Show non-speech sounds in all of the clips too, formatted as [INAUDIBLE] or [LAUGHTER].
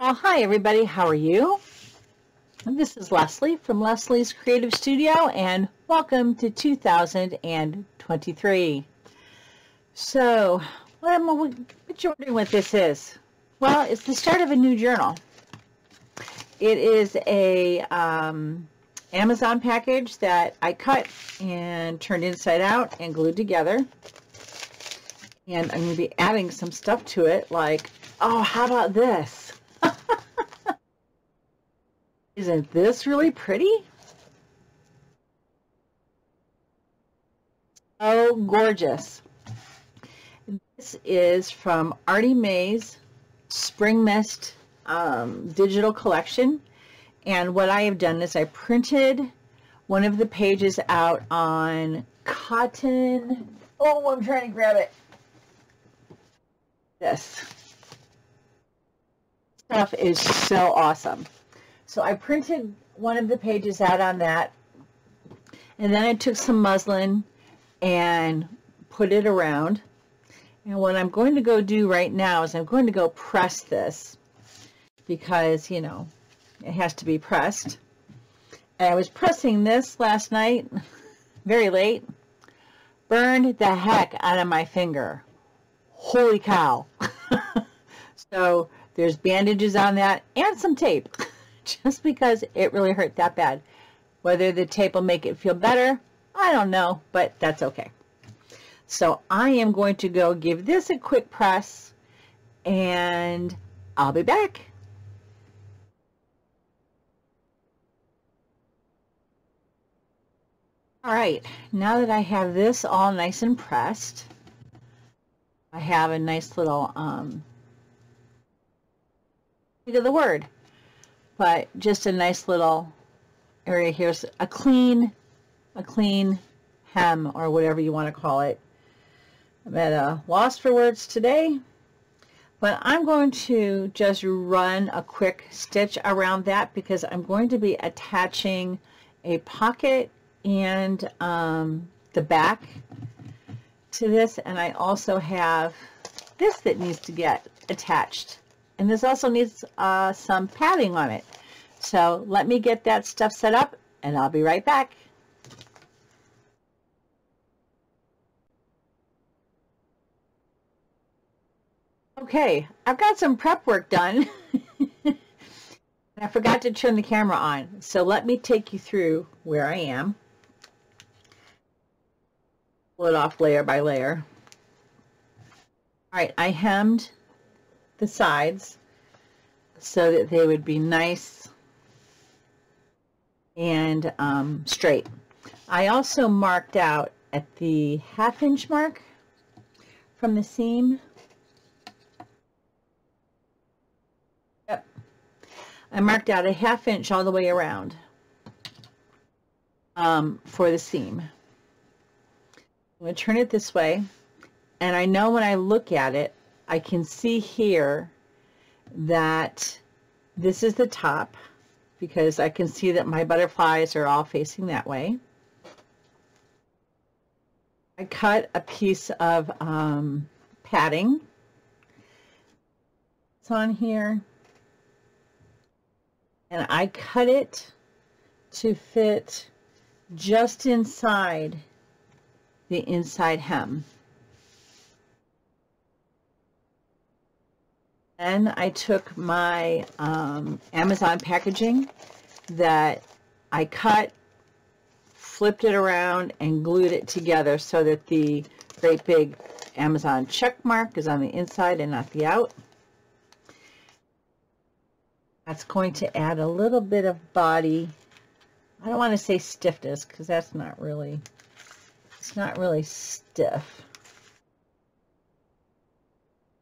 Well, hi everybody, how are you? This is Leslie from Leslie's Creative Studio and welcome to 2023. So, what am I, what you wondering what this is? Well, it's the start of a new journal. It is a um, Amazon package that I cut and turned inside out and glued together. And I'm going to be adding some stuff to it like, oh, how about this? Isn't this really pretty? Oh, gorgeous. This is from ArtyMaze Spring Mist um, digital collection. And what I have done is I printed one of the pages out on cotton. Oh, I'm trying to grab it. This stuff is so awesome. So I printed one of the pages out on that. And then I took some muslin and put it around. And what I'm going to go do right now is I'm going to go press this because, you know, it has to be pressed. And I was pressing this last night, very late, burned the heck out of my finger. Holy cow. [LAUGHS] so there's bandages on that and some tape. [LAUGHS] [LAUGHS] just because it really hurt that bad. Whether the tape will make it feel better, I don't know, but that's okay. So I am going to go give this a quick press and I'll be back. All right, now that I have this all nice and pressed, I have a nice little um, of the word but just a nice little area here. So a clean, a clean hem or whatever you want to call it. I'm at a loss for words today, but I'm going to just run a quick stitch around that because I'm going to be attaching a pocket and um, the back to this and I also have this that needs to get attached and this also needs uh, some padding on it. So let me get that stuff set up and I'll be right back. Okay, I've got some prep work done. [LAUGHS] I forgot to turn the camera on. So let me take you through where I am. Pull it off layer by layer. All right, I hemmed the sides so that they would be nice and um, straight. I also marked out at the half inch mark from the seam. Yep. I marked out a half inch all the way around um, for the seam. I'm going to turn it this way and I know when I look at it I can see here that this is the top because I can see that my butterflies are all facing that way. I cut a piece of um, padding. It's on here. And I cut it to fit just inside the inside hem. Then I took my um, Amazon packaging that I cut, flipped it around, and glued it together so that the great big Amazon check mark is on the inside and not the out. That's going to add a little bit of body. I don't want to say stiffness because that's not really, it's not really stiff.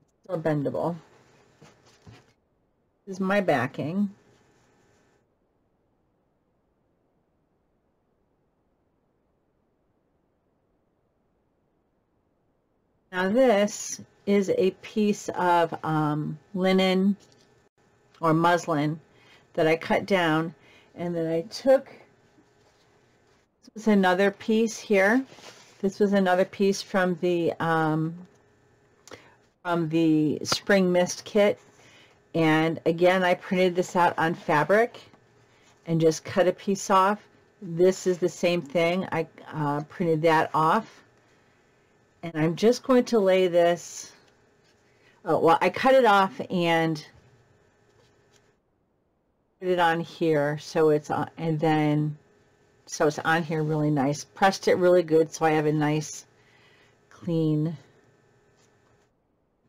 It's still bendable is my backing. Now this is a piece of um, linen or muslin that I cut down and then I took, this was another piece here. This was another piece from the um, from the Spring Mist kit And again, I printed this out on fabric and just cut a piece off. This is the same thing. I uh, printed that off. And I'm just going to lay this, oh, well, I cut it off and put it on here so it's on, and then, so it's on here really nice. Pressed it really good so I have a nice, clean, of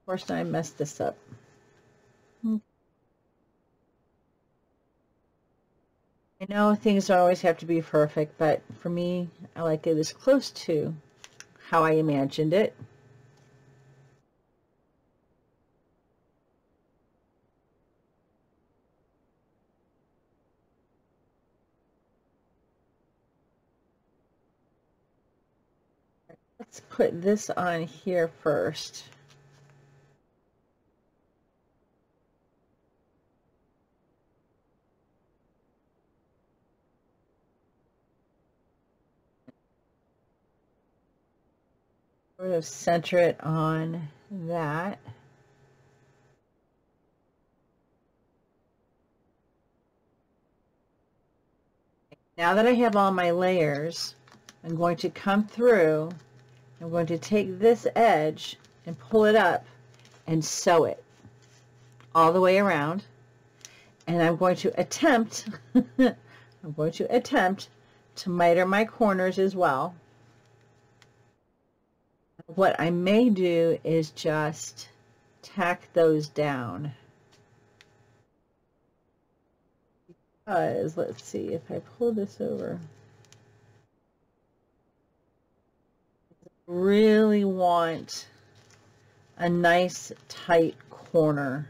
course I messed this up. Know things don't always have to be perfect, but for me, I like it as close to how I imagined it. Let's put this on here first. Sort of center it on that. Now that I have all my layers, I'm going to come through, I'm going to take this edge and pull it up and sew it all the way around. And I'm going to attempt, [LAUGHS] I'm going to attempt to miter my corners as well what I may do is just tack those down. Because, let's see, if I pull this over, really want a nice tight corner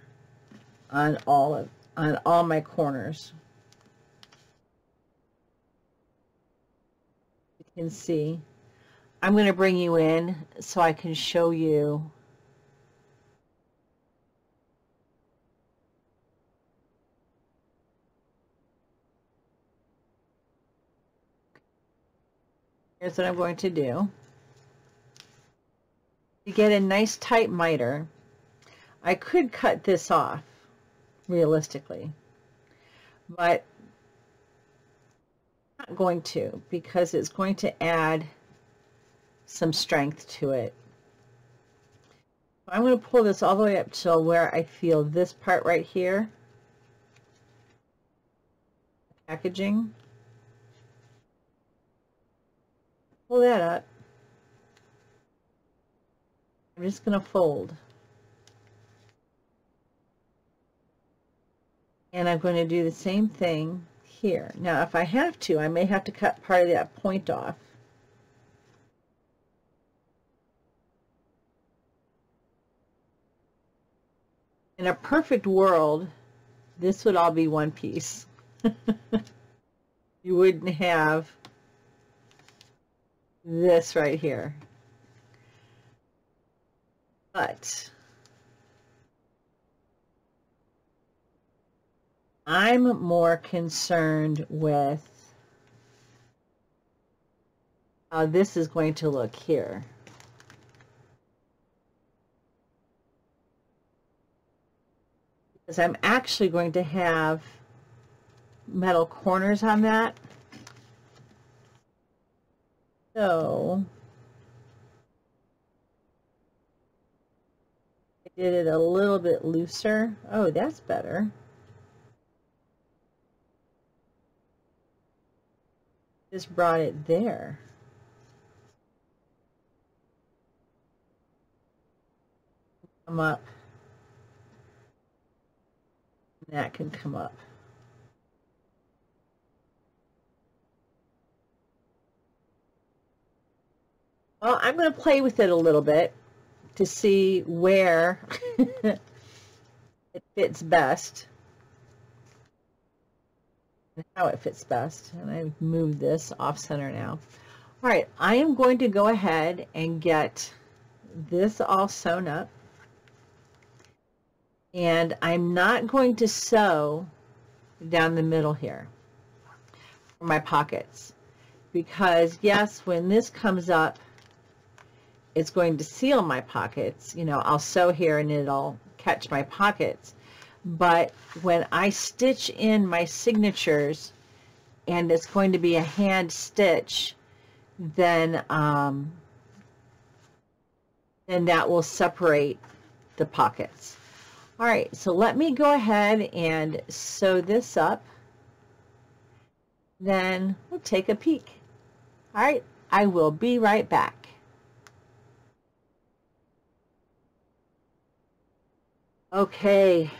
on all of on all my corners. You can see I'm going to bring you in so I can show you Here's what I'm going to do. To get a nice tight miter, I could cut this off realistically, but I'm not going to because it's going to add some strength to it. I'm going to pull this all the way up to where I feel this part right here. Packaging. Pull that up. I'm just going to fold. And I'm going to do the same thing here. Now, if I have to, I may have to cut part of that point off. In a perfect world, this would all be one piece. [LAUGHS] you wouldn't have this right here. But I'm more concerned with how this is going to look here. Is I'm actually going to have metal corners on that. So I did it a little bit looser. Oh, that's better. Just brought it there. Come up. That can come up. Well, I'm going to play with it a little bit to see where [LAUGHS] it fits best and how it fits best. And I've moved this off center now. All right, I am going to go ahead and get this all sewn up and I'm not going to sew down the middle here for my pockets. Because yes when this comes up it's going to seal my pockets. You know I'll sew here and it'll catch my pockets. But when I stitch in my signatures and it's going to be a hand stitch, then um, then that will separate the pockets. All right, so let me go ahead and sew this up. Then we'll take a peek. All right, I will be right back. Okay,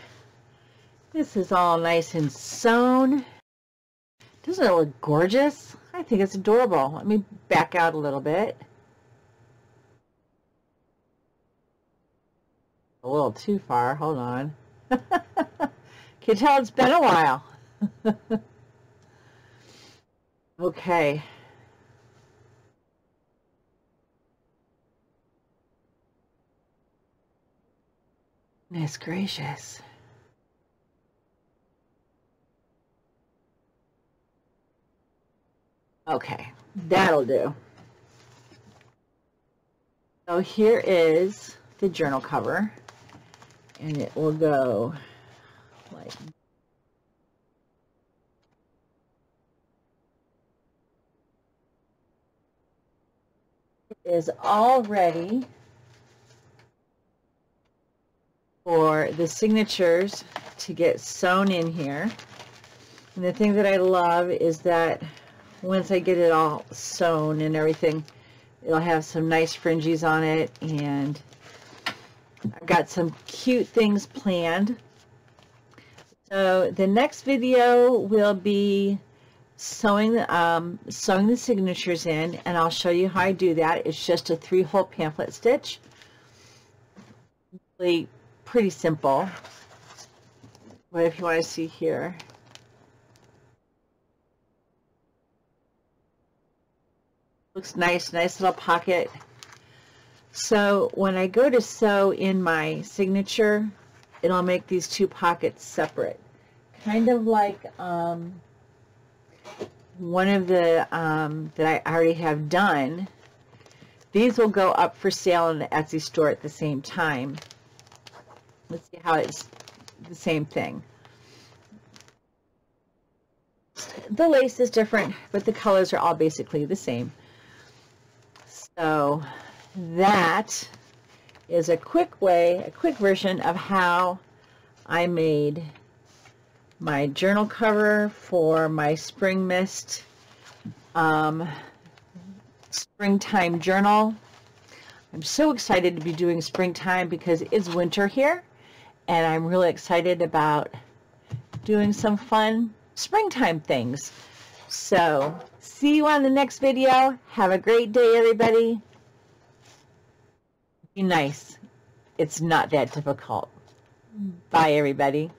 this is all nice and sewn. Doesn't it look gorgeous? I think it's adorable. Let me back out a little bit. A little too far. Hold on. [LAUGHS] Can tell it's been a while? [LAUGHS] okay. Goodness gracious. Okay, that'll do. So here is the journal cover and it will go like it is all ready for the signatures to get sewn in here. And the thing that I love is that once I get it all sewn and everything, it'll have some nice fringes on it and I've got some cute things planned. So the next video will be sewing the, um, sewing the signatures in and I'll show you how I do that. It's just a three-hole pamphlet stitch. Really pretty simple. But if you want to see here, looks nice, nice little pocket. So when I go to sew in my signature, it'll make these two pockets separate. Kind of like um, one of the um, that I already have done. These will go up for sale in the Etsy store at the same time. Let's see how it's the same thing. The lace is different, but the colors are all basically the same. So that is a quick way, a quick version of how I made my journal cover for my Spring Mist um, Springtime Journal. I'm so excited to be doing springtime because it's winter here and I'm really excited about doing some fun springtime things. So, see you on the next video. Have a great day, everybody. Be nice. It's not that difficult. Bye, everybody.